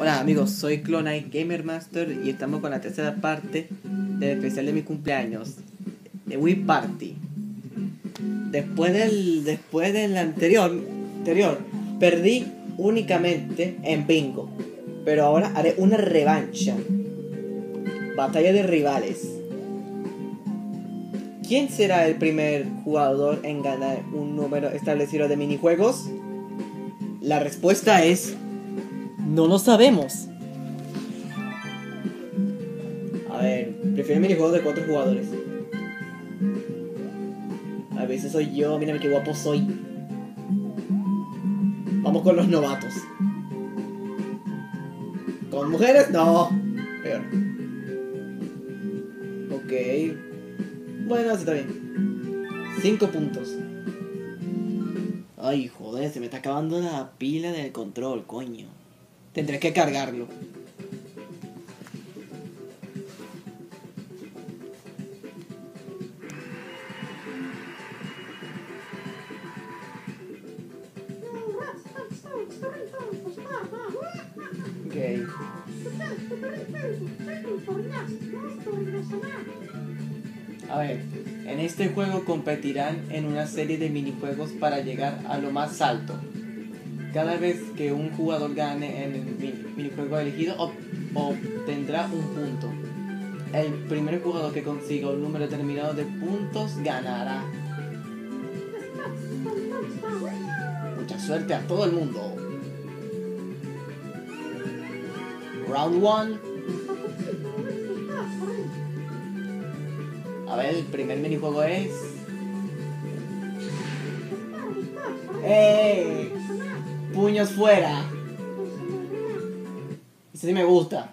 Hola amigos, soy Clonite Gamer Master y estamos con la tercera parte del especial de mi cumpleaños, de Wii Party. Después del, después del anterior, anterior, perdí únicamente en bingo, pero ahora haré una revancha. Batalla de rivales. ¿Quién será el primer jugador en ganar un número establecido de minijuegos? La respuesta es no lo sabemos. A ver, prefiero minijuegos de cuatro jugadores. A veces soy yo, mírame qué guapo soy. Vamos con los novatos. ¿Con mujeres? No. Peor. Ok. Bueno, así está bien. Cinco puntos. Ay, joder, se me está acabando la pila del control, coño. Tendré que cargarlo. A ver, en este juego competirán en una serie de minijuegos para llegar a lo más alto. Cada vez que un jugador gane en el minijuego elegido, obtendrá un punto. El primer jugador que consiga un número determinado de puntos ganará. Mucha suerte a todo el mundo. Round 1. A ver, el primer minijuego es... ¡Eh! Puños fuera. Ese sí me gusta.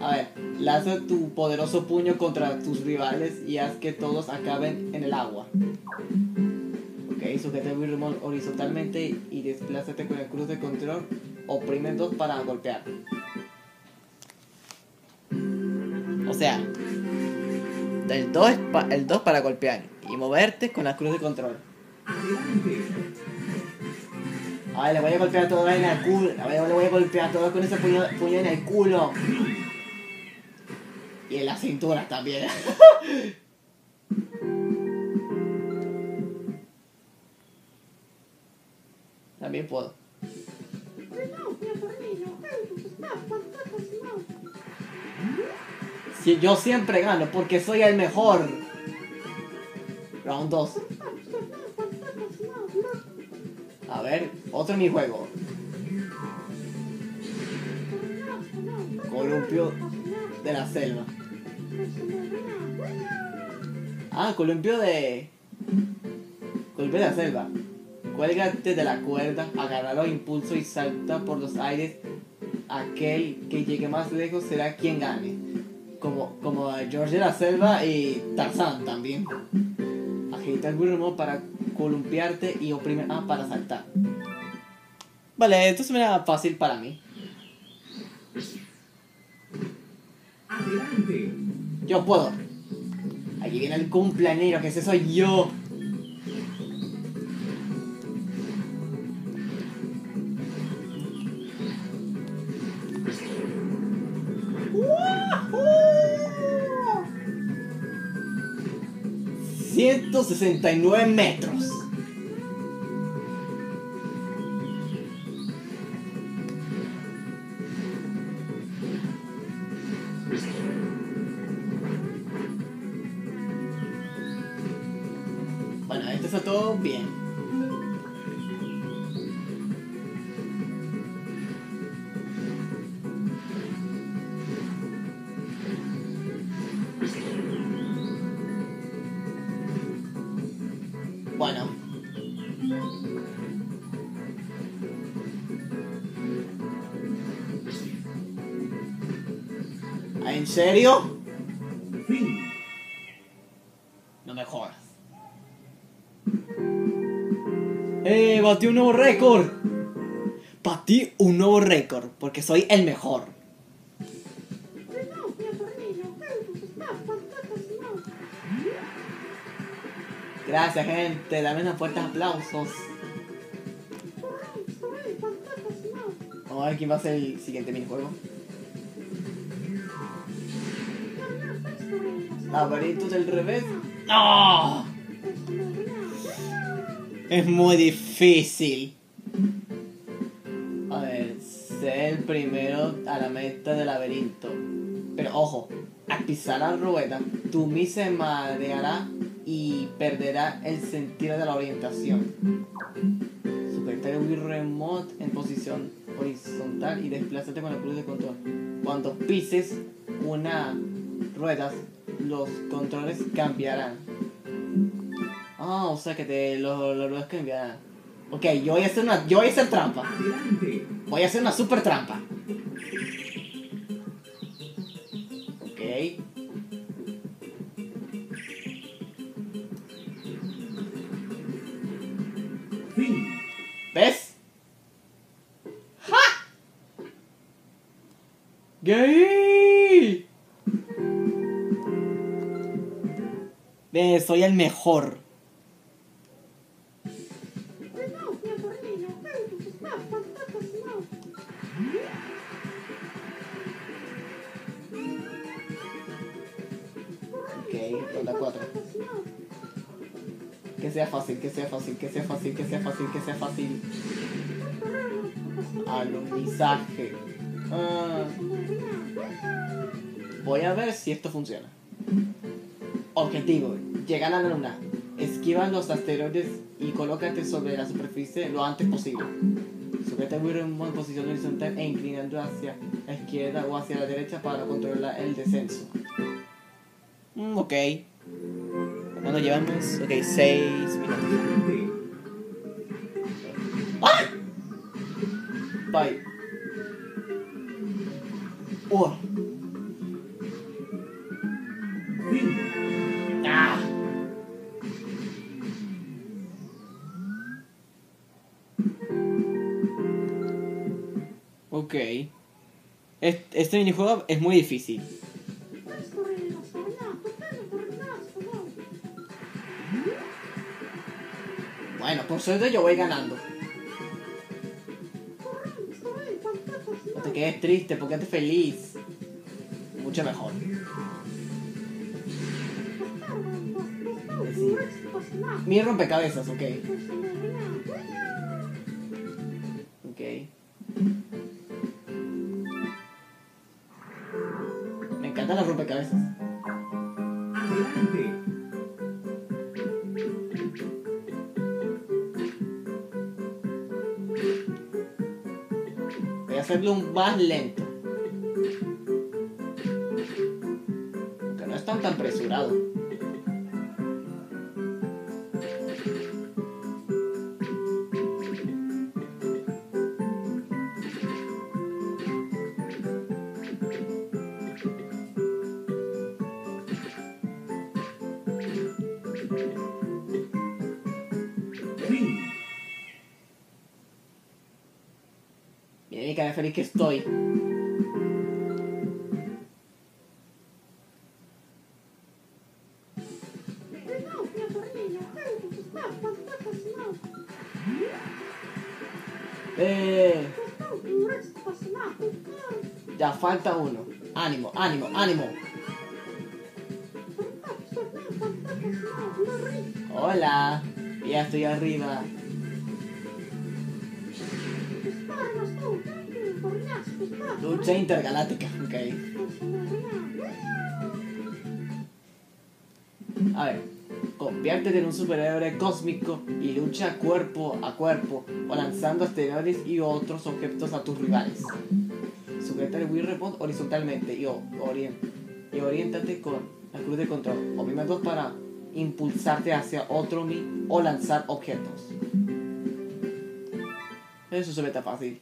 A ver, lanza tu poderoso puño contra tus rivales y haz que todos acaben en el agua. Ok, sujeta el Wii horizontalmente y desplázate con el cruz de control. Oprime dos para golpear. O sea, el 2 el 2 para golpear y moverte con la cruz de control. Ay, le voy a golpear todo en el culo. Le voy a golpear todo con ese puño, en el culo. Y en la cintura también. también puedo. Yo siempre gano porque soy el mejor. Round 2. Otro minijuego. Columpio de la selva. Ah, columpio de. Columpio de la selva. Cuélgate de la cuerda, agarra impulso y salta por los aires. Aquel que llegue más lejos será quien gane. Como, como George de la selva y Tarzan también. Agita el ritmo para columpiarte y oprimir A para saltar. Vale, esto se me da fácil para mí. Adelante. Yo puedo. Aquí viene el cumpleañero, que ese soy yo. ¡169 metros! Serio? Fin. No me jodas. ¡Eh! Batí un nuevo récord. Batí un nuevo récord porque soy el mejor. Gracias, gente. Dame unos fuertes aplausos. Vamos a ver quién va a ser el siguiente minijuego. Laberinto del revés. ¡No! Es muy difícil. A ver, ser el primero a la meta del laberinto. Pero ojo, al pisar la rueda, tu mi se mareará y perderá el sentido de la orientación. Sujeta el Wii Remote en posición horizontal y desplázate con el cruz de control. Cuando pises una rueda, los controles cambiarán. Ah, o sea que te, los, los ruedas cambiarán. Ok, yo voy a hacer una, yo voy a hacer trampa. Voy a hacer una super trampa. Ok. ¿Ves? ¡Ja! ¡Gay! Ve, soy el mejor. Ronda 4. Que sea fácil, que sea fácil, que sea fácil, que sea fácil, que sea fácil. Alunizaje. Ah. Voy a ver si esto funciona. Objetivo: llegar a la luna. Esquiva los asteroides y colócate sobre la superficie lo antes posible. Sujeta el en posición horizontal e inclinando hacia la izquierda o hacia la derecha para controlar el descenso. Mm, ok. ¿Cuándo llevamos? Ok, 6 minutos. ¡Ah! Bye. Ok. Este, este minijuego es muy difícil. Bueno, por suerte yo voy ganando. No te quedes triste, porque estés feliz. Mucho mejor. Sí. Mi rompecabezas, ok. Ok. Voy a hacerlo un más lento. Aunque no es tan tan apresurado. Mira mi cara feliz que estoy. Eh, ya falta uno. Ánimo, ánimo, ánimo. Hola. Ya estoy arriba. Lucha intergaláctica, ok. A ver, conviértete en un superhéroe cósmico y lucha cuerpo a cuerpo o lanzando asteroides y otros objetos a tus rivales. Sujeta el Wii Remote horizontalmente y, o- orien- y oriéntate con la cruz de control. Oprime dos para impulsarte hacia otro Mi o lanzar objetos. Eso se ve fácil.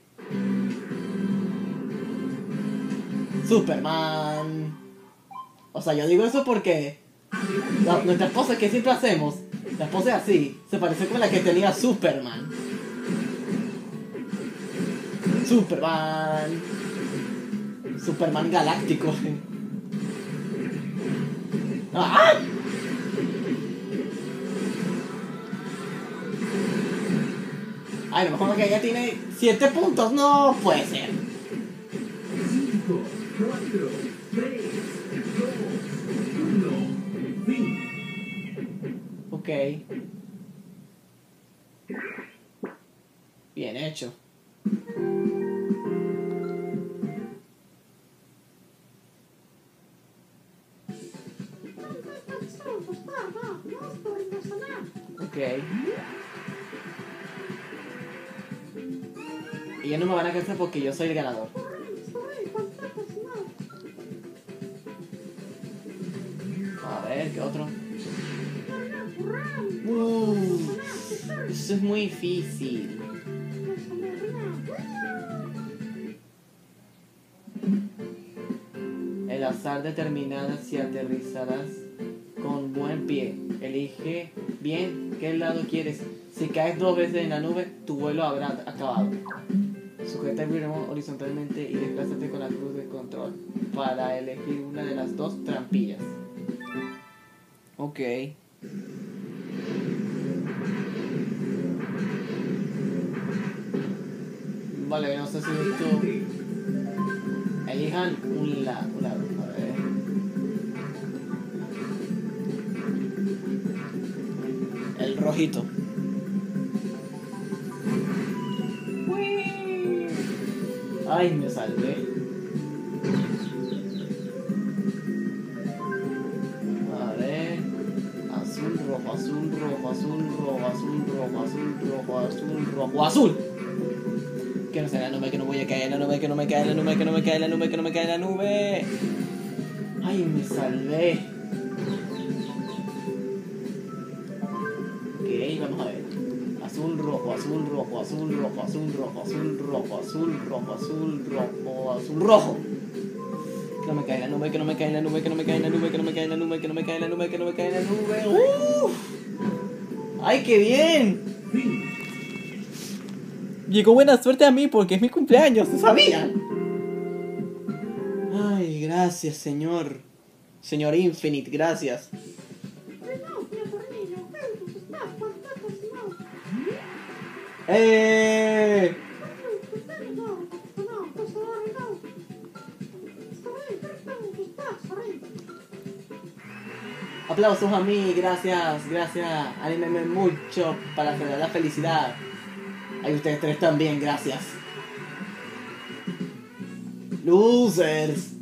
Superman. O sea, yo digo eso porque la- nuestra pose que siempre hacemos, la pose así, se parece con la que tenía Superman. Superman. Superman galáctico. ¡Ah! Ay, a lo mejor que ella tiene 7 puntos. No puede ser. Bien hecho. Ok. Y ya no me van a cansar porque yo soy el ganador. A ver, ¿qué otro? Uh, eso es muy difícil. El azar determinará si aterrizarás con buen pie. Elige bien qué lado quieres. Si caes dos veces en la nube, tu vuelo habrá acabado. Sujeta el birmo horizontalmente y desplázate con la cruz de control para elegir una de las dos trampillas. Ok. Vale, no sé si esto. Elijan un lado. Un lado. A ver. El rojito. Ay, me salvé. A ver. Azul, rojo, azul, rojo, azul, rojo, azul, rojo, azul, rojo, azul, rojo, azul. Me cae la nube, que no me cae la nube, que no me cae la nube. Ay, me salvé. Ok, vamos a ver. Azul, rojo, azul, rojo, azul, rojo, azul, rojo, azul, rojo, azul, rojo, azul, rojo, azul, rojo. Que no me cae la nube, que no me cae la nube, que no me cae la nube, que no me cae la nube, que no me cae la nube, que no me cae la nube. ¡Uf! ¡Ay, qué bien! Llegó buena suerte a mí porque es mi cumpleaños, ¿se sabían? Ay, gracias, señor. Señor Infinite, gracias. ¡Eh! Aplausos a mí, gracias, gracias. Anímenme mucho para generar la felicidad. Ay, ustedes tres también, gracias. Losers.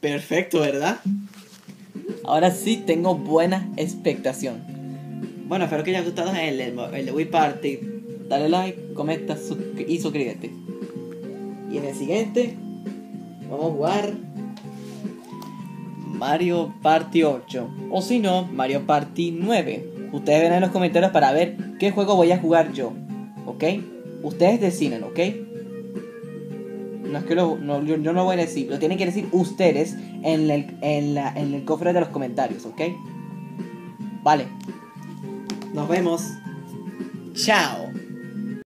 Perfecto, ¿verdad? Ahora sí tengo buena expectación. Bueno, espero que haya gustado el, el, Wii Party. Dale like, comenta y suscríbete. Y en el siguiente, vamos a jugar Mario Party 8. O si no, Mario Party 9. Ustedes verán en los comentarios para ver qué juego voy a jugar yo. ¿Ok? Ustedes deciden, ¿ok? No es que lo- no, yo, yo no lo voy a decir, lo tienen que decir ustedes en el, en, la, en el cofre de los comentarios, ¿ok? Vale. Nos vemos. Chao.